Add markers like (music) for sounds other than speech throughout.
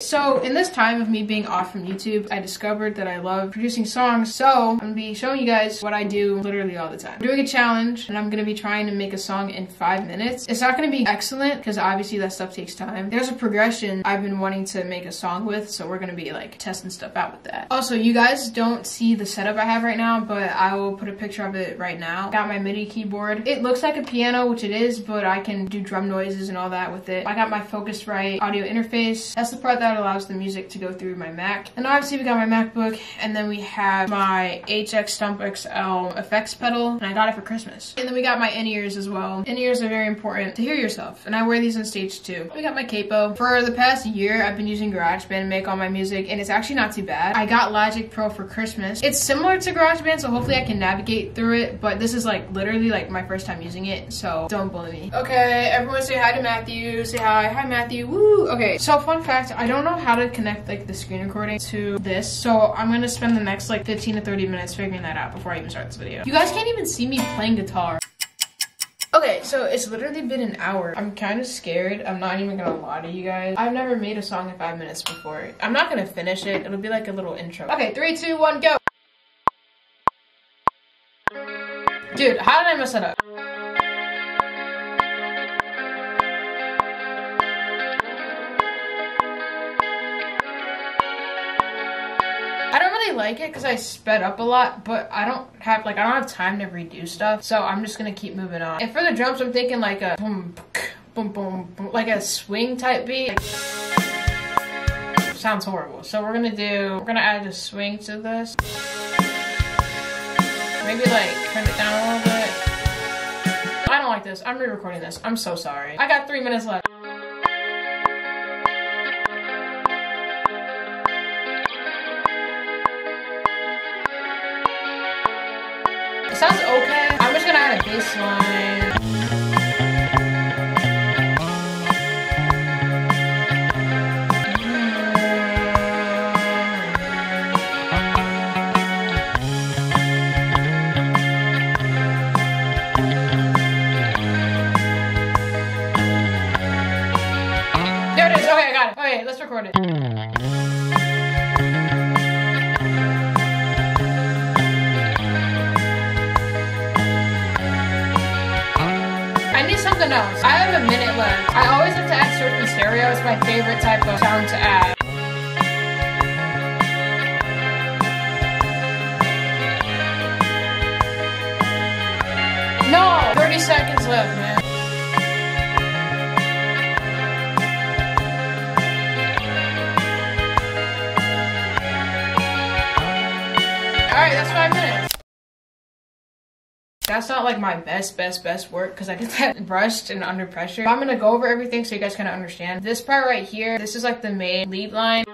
So in this time of me being off from YouTube, I discovered that I love producing songs. So I'm gonna be showing you guys what I do literally all the time. I'm doing a challenge and I'm gonna be trying to make a song in five minutes. It's not gonna be excellent because obviously that stuff takes time. There's a progression I've been wanting to make a song with, so we're gonna be like testing stuff out with that. Also, you guys don't see the setup I have right now, but I will put a picture of it right now. Got my MIDI keyboard. It looks like a piano, which it is, but I can do drum noises and all that with it. I got my Focusrite audio interface. That's the part that that allows the music to go through my Mac. And obviously we got my MacBook and then we have my HX Stomp XL effects pedal and I got it for Christmas. And then we got my in-ears as well. In-ears are very important to hear yourself and I wear these on stage too. We got my capo. For the past year I've been using GarageBand to make all my music and it's actually not too bad. I got Logic Pro for Christmas. It's similar to GarageBand so hopefully I can navigate through it but this is like literally like my first time using it so don't bully me. Okay, everyone say hi to Matthew. Say hi. Hi Matthew. Woo! Okay, so fun fact, I don't don't know how to connect like the screen recording to this, so I'm gonna spend the next like 15 to 30 minutes figuring that out before I even start this video. You guys can't even see me playing guitar. Okay, so it's literally been an hour. I'm kind of scared. I'm not even gonna lie to you guys. I've never made a song in five minutes before. I'm not gonna finish it. It'll be like a little intro. Okay, three, two, one, go. Dude, how did I mess that up? Like it because I sped up a lot, but I don't have like I don't have time to redo stuff, so I'm just gonna keep moving on. And for the drums, I'm thinking like a boom, boom, boom, boom like a swing type beat. Like, sounds horrible. So we're gonna do, we're gonna add a swing to this. Maybe like turn it down a little bit. I don't like this. I'm re-recording this. I'm so sorry. I got three minutes left. Sounds okay. I'm just gonna add a bass line. There it is. Okay, I got it. Okay, let's record it. I have a minute left. I always have to add surf stereo. It's my favorite type of sound to add. No! 30 seconds left, man. That's not like my best, best, best work because I did (laughs) that rushed and under pressure. But I'm gonna go over everything so you guys kind of understand. This part right here, this is like the main lead line.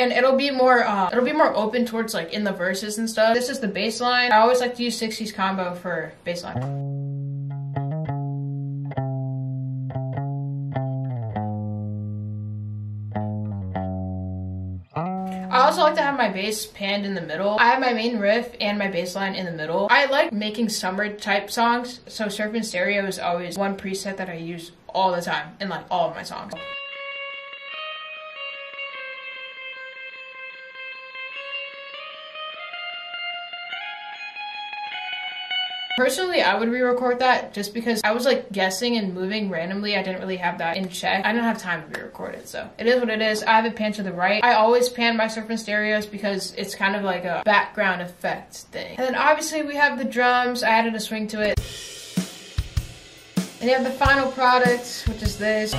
and it'll be more uh, it'll be more open towards like in the verses and stuff. This is the bass line. I always like to use 60s combo for bass line. I also like to have my bass panned in the middle. I have my main riff and my bass line in the middle. I like making summer type songs, so Surf and Stereo is always one preset that I use all the time in like all of my songs. Personally, I would re-record that just because I was like guessing and moving randomly. I didn't really have that in check. I didn't have time to re-record it, so it is what it is. I have it panned to the right. I always pan my surfing stereos because it's kind of like a background effect thing. And then obviously we have the drums. I added a swing to it. And you have the final product, which is this.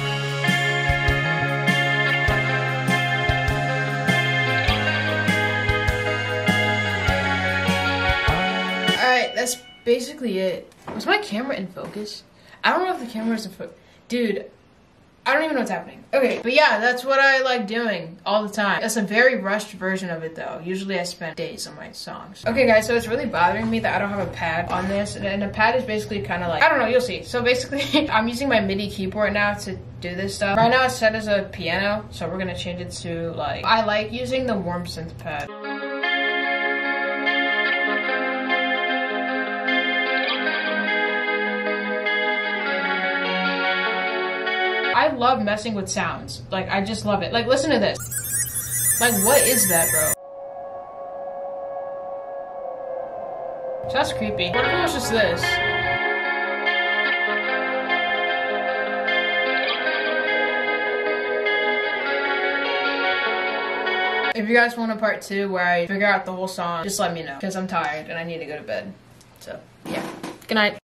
Alright, that's basically it. Was my camera in focus? I don't know if the camera is in focus. Dude, I don't even know what's happening. Okay, but yeah, that's what I like doing all the time. That's a very rushed version of it though. Usually I spend days on my songs. Okay guys, so it's really bothering me that I don't have a pad on this. And a pad is basically kind of like, I don't know, you'll see. So basically, (laughs) I'm using my MIDI keyboard now to do this stuff. Right now it's set as a piano, so we're gonna change it to like, I like using the warm synth pad. I love messing with sounds. Like, I just love it. Like, listen to this. Like, what is that, bro? That's creepy. What if it was just this? If you guys want a part two where I figure out the whole song, just let me know. Because I'm tired and I need to go to bed. So, yeah. Good night.